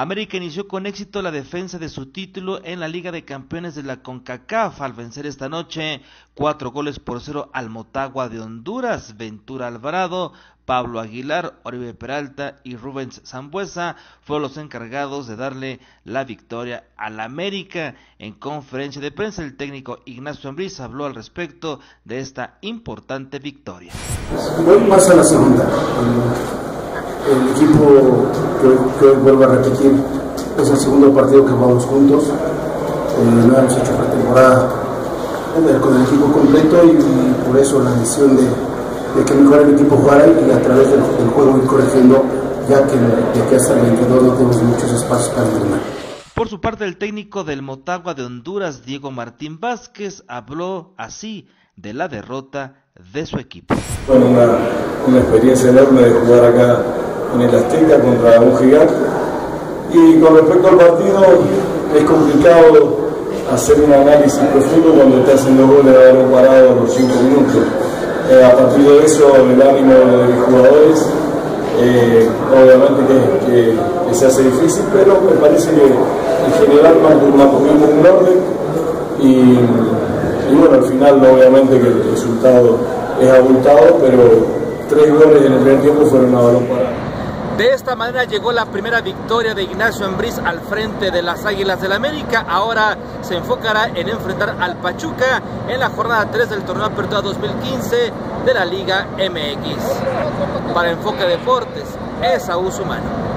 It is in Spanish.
América inició con éxito la defensa de su título en la Liga de Campeones de la CONCACAF al vencer esta noche cuatro goles por cero al Motagua de Honduras. Ventura Alvarado, Pablo Aguilar, Oribe Peralta y Rubens Zambuesa fueron los encargados de darle la victoria al América. En conferencia de prensa, el técnico Ignacio Ambriz habló al respecto de esta importante victoria. La segunda el equipo que, hoy vuelvo a repetir es el segundo partido que jugamos juntos. Eh, no hemos hecho pretemporada con el equipo completo y, por eso la decisión de, que mejor el equipo jugara y a través del, juego ir corrigiendo, ya que de aquí hasta el 22 no tenemos muchos espacios para entrenar. Por su parte, el técnico del Motagua de Honduras, Diego Martín Vázquez, habló así de la derrota de su equipo. Bueno, una, una experiencia enorme de jugar acá en el Azteca contra un gigante. Y con respecto al partido, es complicado hacer un análisis profundo cuando te hacen dos goles de balón parado los 5 minutos. Eh, a partir de eso, el ánimo de los jugadores, eh, obviamente que, se hace difícil, pero me parece que en general mantuvimos un orden y, y bueno, al final obviamente que el resultado es abultado, pero tres goles en el primer tiempo fueron a balón parado. De esta manera llegó la primera victoria de Ignacio Ambriz al frente de las Águilas del América. Ahora se enfocará en enfrentar al Pachuca en la jornada 3 del torneo Apertura 2015 de la Liga MX. Para Enfoque Deportes, es Saúl Humano.